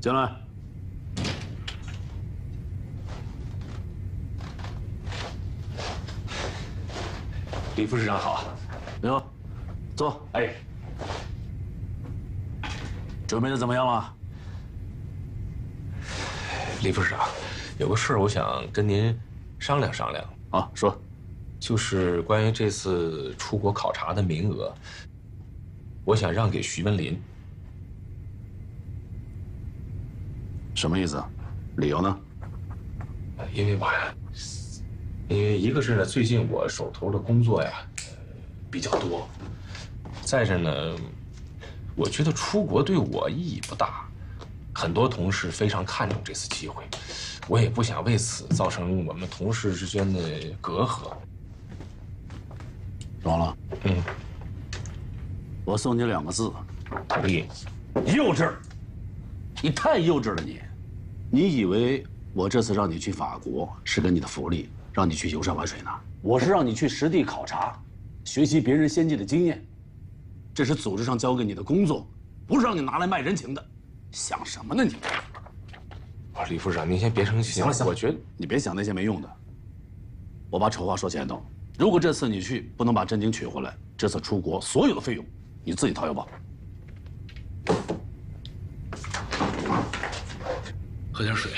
进来。李副市长好。哟，坐。哎，准备的怎么样了？李副市长，有个事儿我想跟您商量商量。啊，说。就是关于这次出国考察的名额，我想让给徐文林。什么意思？理由呢？因为吧，因为一个是呢，最近我手头的工作呀比较多；再者呢，我觉得出国对我意义不大。很多同事非常看重这次机会，我也不想为此造成我们同事之间的隔阂。王了，嗯，我送你两个字，同意。幼稚，你太幼稚了你！你以为我这次让你去法国是给你的福利，让你去游山玩水呢？我是让你去实地考察，学习别人先进的经验，这是组织上交给你的工作，不是让你拿来卖人情的。想什么呢你？李副市长，您先别生气。行了行了，我觉得你别想那些没用的。我把丑话说前头。如果这次你去不能把真经取回来，这次出国所有的费用你自己掏腰包。喝点水。